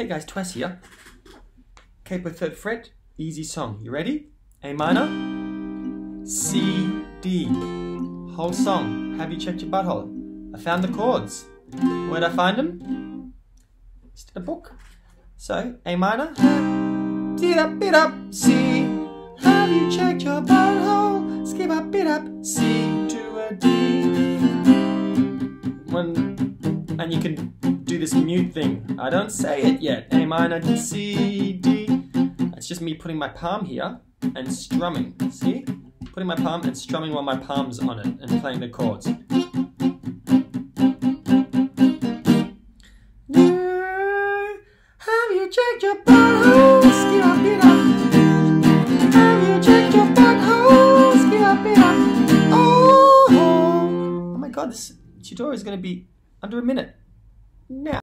Hey guys, Twess here. Capo third fret, easy song. You ready? A minor, C, D. Whole song. Have you checked your butthole? I found the chords. Where'd I find them? Just in a book. So, A minor, D up, it up, C. Have you checked your butthole? Skip up, bit up, C to a D. When, and you can this mute thing. I don't say it yet. A minor, C, D. It's just me putting my palm here and strumming. See? Putting my palm and strumming while my palm's on it and playing the chords. Have you checked your butthole? Have you checked your. Oh, oh my god, this tutorial is going to be under a minute. Now.